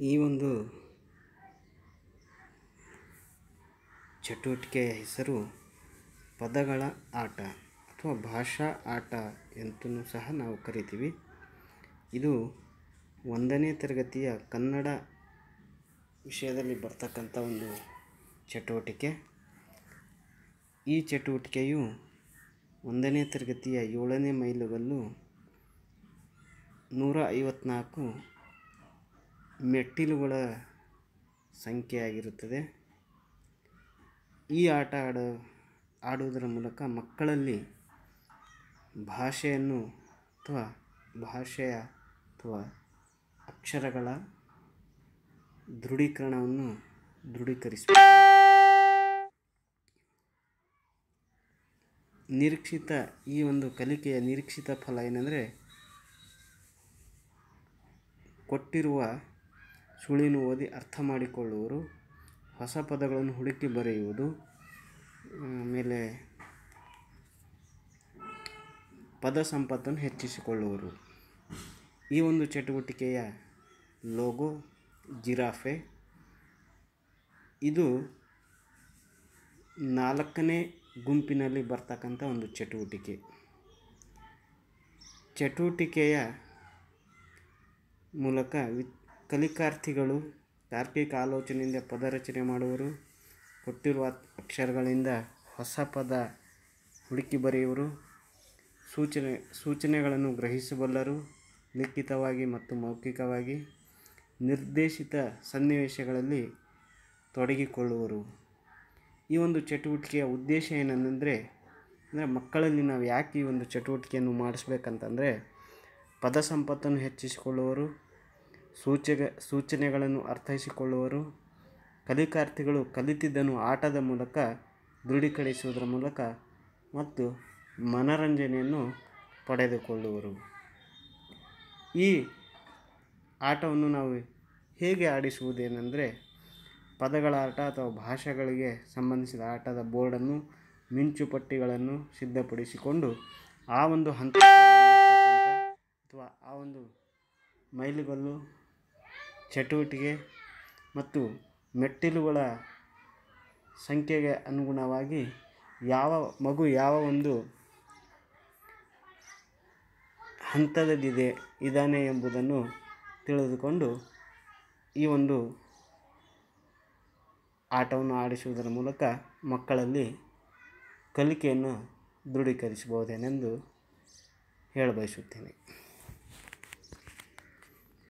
ಈ ಒಂದು ಚಟುವಟಿಕೆಯ ಹೆಸರು ಪದಗಳ ಆಟ ಅಥವಾ ಭಾಷಾ ಆಟ ಎಂತೂ ಸಹ ನಾವು ಕರಿತೀವಿ. ಇದು ಒಂದನೇ ತರಗತಿಯ ಕನ್ನಡ ವಿಷಯದಲ್ಲಿ ಬರ್ತಕ್ಕಂಥ ಒಂದು ಚಟುವಟಿಕೆ. ಈ ಚಟುವಟಿಕೆಯು ಒಂದನೇ ತರಗತಿಯ ಏಳನೇ ಮೈಲುಗಲ್ಲು ನೂರ ಐವತ್ತ್ನಾಲ್ಕು ಮೆಟ್ಟಿಲುಗಳ ಸಂಖ್ಯೆಯಾಗಿರುತ್ತದೆ. ಈ ಆಟ ಆಡೋ, ಆಡುವುದರ ಮೂಲಕ ಮಕ್ಕಳಲ್ಲಿ ಭಾಷೆಯನ್ನು ಅಥವಾ ಭಾಷೆಯ ಅಥವಾ ಅಕ್ಷರಗಳ ದೃಢೀಕರಣವನ್ನು ದೃಢೀಕರಿಸಬೇಕು ನಿರೀಕ್ಷಿತ, ಈ ಒಂದು ಕಲಿಕೆಯ ನಿರೀಕ್ಷಿತ ಫಲ ಏನಂದರೆ ಕೊಟ್ಟಿರುವ ಸುಳಿನು ಓದಿ ಅರ್ಥ ಮಾಡಿಕೊಳ್ಳುವರು. ಹೊಸ ಪದಗಳನ್ನು ಹುಡುಕಿ ಬರೆಯುವುದು. ಆಮೇಲೆ ಪದ ಸಂಪತ್ತನ್ನು ಹೆಚ್ಚಿಸಿಕೊಳ್ಳುವರು. ಈ ಒಂದು ಚಟುವಟಿಕೆಯ ಲೋಗೋ, ಜಿರಾಫೆ. ಇದು ನಾಲ್ಕನೇ ಗುಂಪಿನಲ್ಲಿ ಬರ್ತಕ್ಕಂಥ ಒಂದು ಚಟುವಟಿಕೆ. ಚಟುವಟಿಕೆಯ ಮೂಲಕ ವಿ ಕಲಿಕಾರ್ಥಿಗಳು ತಾರ್ಕಿಕ ಆಲೋಚನೆಯಿಂದ ಪದ ರಚನೆ ಮಾಡುವರು. ಕೊಟ್ಟಿರುವ ಅಕ್ಷರಗಳಿಂದ ಹೊಸ ಪದ ಹುಡುಕಿ ಬರೆಯುವರು. ಸೂಚನೆ, ಸೂಚನೆಗಳನ್ನು ಗ್ರಹಿಸಬಲ್ಲರು ಲಿಖಿತವಾಗಿ ಮತ್ತು ಮೌಖಿಕವಾಗಿ ನಿರ್ದೇಶಿತ ಸನ್ನಿವೇಶಗಳಲ್ಲಿ ತೊಡಗಿಕೊಳ್ಳುವರು. ಈ ಒಂದು ಚಟುವಟಿಕೆಯ ಉದ್ದೇಶ ಏನಂದರೆ, ಅಂದರೆ ಮಕ್ಕಳಲ್ಲಿ ನಾವು ಯಾಕೆ ಈ ಒಂದು ಚಟುವಟಿಕೆಯನ್ನು ಮಾಡಿಸ್ಬೇಕಂತಂದರೆ ಪದ ಸಂಪತ್ತನ್ನು ಹೆಚ್ಚಿಸಿಕೊಳ್ಳುವರು. ಸೂಚಕ ಸೂಚನೆಗಳನ್ನು ಅರ್ಥೈಸಿಕೊಳ್ಳುವರು. ಕಲಿಕಾರ್ಥಿಗಳು ಕಲಿತಿದ್ದನ್ನು ಆಟದ ಮೂಲಕ ದೃಢೀಕರಿಸುವುದರ ಮೂಲಕ ಮತ್ತು ಮನರಂಜನೆಯನ್ನು ಪಡೆದುಕೊಳ್ಳುವರು. ಈ ಆಟವನ್ನು ನಾವು ಹೇಗೆ ಆಡಿಸುವುದೇನೆಂದರೆ ಪದಗಳ ಆಟ ಅಥವಾ ಭಾಷೆಗಳಿಗೆ ಸಂಬಂಧಿಸಿದ ಆಟದ ಬೋರ್ಡನ್ನು ಮಿಂಚುಪಟ್ಟಿಗಳನ್ನು ಸಿದ್ಧಪಡಿಸಿಕೊಂಡು ಆ ಒಂದು ಹಂತ ಅಥವಾ ಆ ಒಂದು ಮೈಲುಗಲ್ಲು ಚಟುವಟಿಕೆ ಮತ್ತು ಮೆಟ್ಟಿಲುಗಳ ಸಂಖ್ಯೆಗೆ ಅನುಗುಣವಾಗಿ ಯಾವ ಮಗು ಯಾವ ಒಂದು ಹಂತದಲ್ಲಿದೆ ಇದ್ದಾನೆ ಎಂಬುದನ್ನು ತಿಳಿದುಕೊಂಡು ಈ ಒಂದು ಆಟವನ್ನು ಆಡಿಸುವುದರ ಮೂಲಕ ಮಕ್ಕಳಲ್ಲಿ ಕಲಿಕೆಯನ್ನು ದೃಢೀಕರಿಸಬಹುದೇನೆಂದು ಹೇಳಬಯಸುತ್ತೇನೆ.